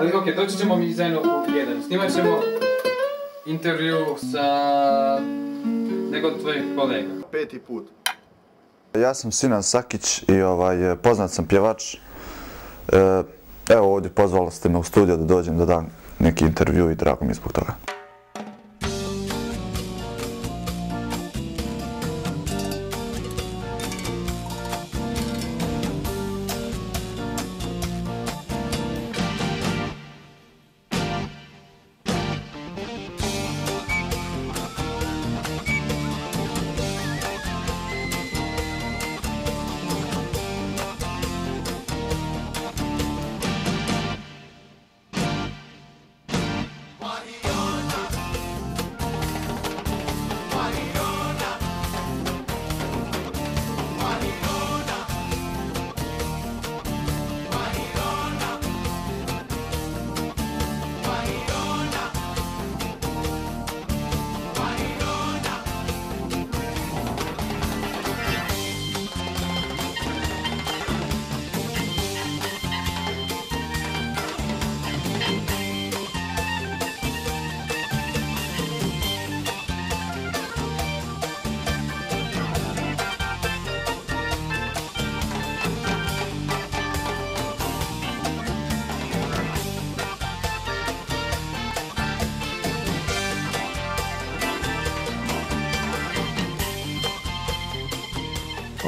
Ali okej, doći ćemo mi zajedno u jedan. Snimat ćemo intervju sa nekog od tvojih kolega. Peti put. Ja sam Sinan Sakić i ovaj, poznat sam pjevač. E, evo ovdje pozvalo ste me u studio da dođem da dam neki intervju i drago mi je zbog toga.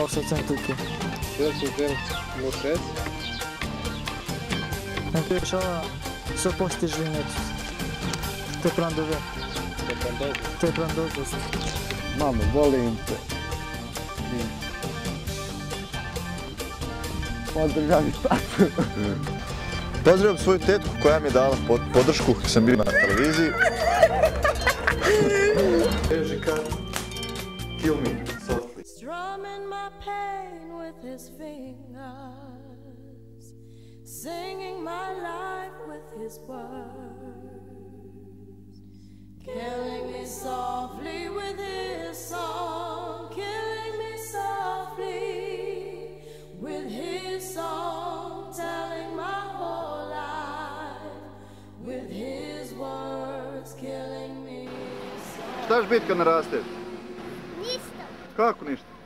Ovo sad sam. Veliki, veliki, mušec. Ne piješ ova să postiži neću. Te prandove. Te prandove. Mamo, volim te. Pozdravljam tatu. Pozdravljam svoju tetku koja mi je dala pod, podršku kad sam bio na televiziji. Ježika, kill me strumming my pain with his fingers, singing my life with his words, killing me softly with his song, killing me softly with his song, telling my whole life with his words, killing me softly. Šta ćeš biti kad narasteš?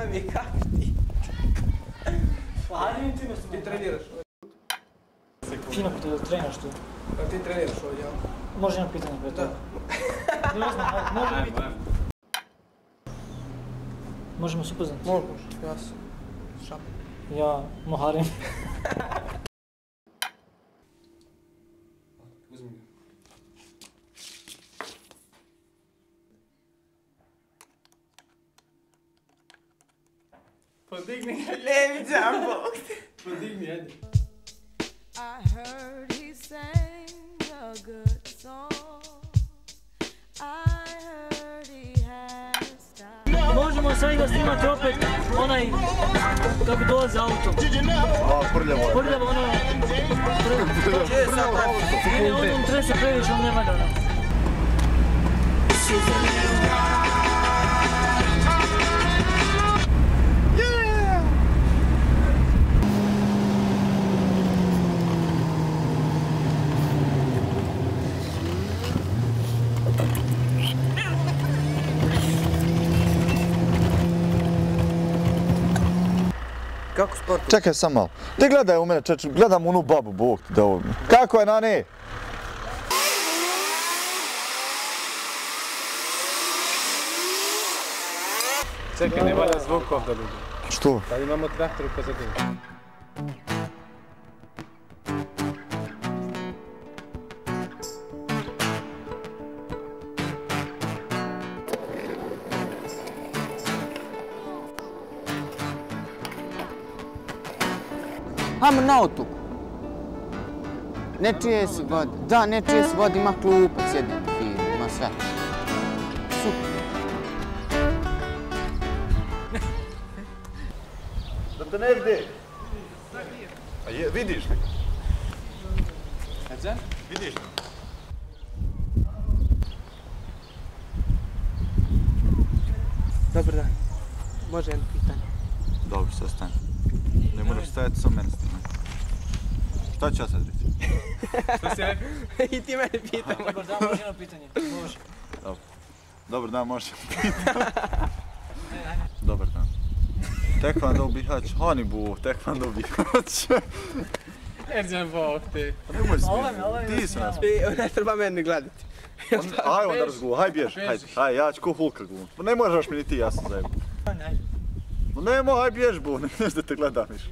Tsunami, kako ti? Hajde mi ti nešto. Ti treniraš? Fino kod da trenaš tu. Pa ti treniraš ovdje, jel? Može jedan pitanje pre Da. toga? Ne znam, može biti. Možemo se upoznati. Možeš, ja sam. Šap. Ja, Muharem. Podigni lijevi džambo. Podigni, ajde. I heard he sang a good song. I heard he had a style. Možemo sad da snimate opet onaj kako dolaze auto. A, prljavo. je. Prljavo ono... Prljavo auto. Ne, on, on trese previše, on ne valja ono. Kako sport? Čekaj sam malo. Ti gledaj u mene, čeč, gledam unu babu, bog ti da ovo. Kako je, nani? Čekaj, ne valja zvuk ovdje ljudi. Što? Da imamo traktor u pozadini. Hajmo na otok. Ne čije se vodi. Da, ne čije se vodi, ima klupa, sjedi fino, ima sve. Super. Da te ne vidi. A je, vidiš li? Edzem? Vidiš li? Dobar dan. Može jedno pitanje. Dobro, sve stani. Ne moraš stajati sa meni snimati. Šta ću ja sad reći? Šta si rekao? I ti mene pitaj. Dobar dan, može jedno pitanje. Može. Dobar dan, može. Dobar dan. Tekvando Bihać, oni bu, tekvando Bihać. Edzem, bog ti. Pa nemoj Ovo mi, ovo mi smijeti, ti se nas Ne treba mene gledati. Aj onda razgovor, haj bješ, hajde, haj, ja ću ko Hulka glumit. Pa ne možeš mi ni ti, ja sam zajebu. Ajde, No nemo, haj bješ bu, ne znaš da te gledam više.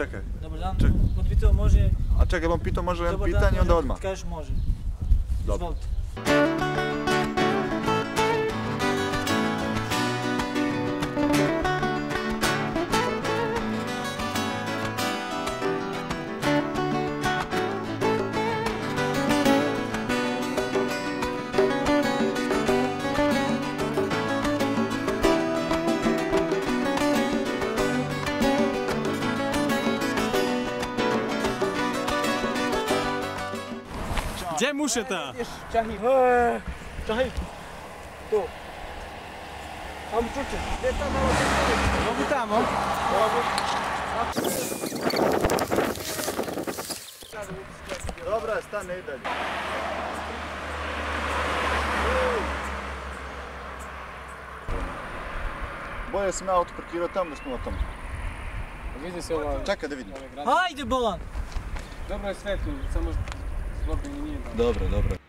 Može. Znači čekaj, Dobar dan, Ček. on pitao može... a čekaj, on pitao može li jedno Dobar dan, pitanje, onda može, odmah. Gdzie muszę ta? Czahi. Czahi. Tu. Tam czucie. No witamo. Dobra, stanę i dalej. Bolje sam ja auto parkirao tamo da smo na tamo. Vidi se ova... Čekaj da vidim. Hajde, Bolan! Dobro je svetlo, samo zlobni nije dobro. Dobro, dobro.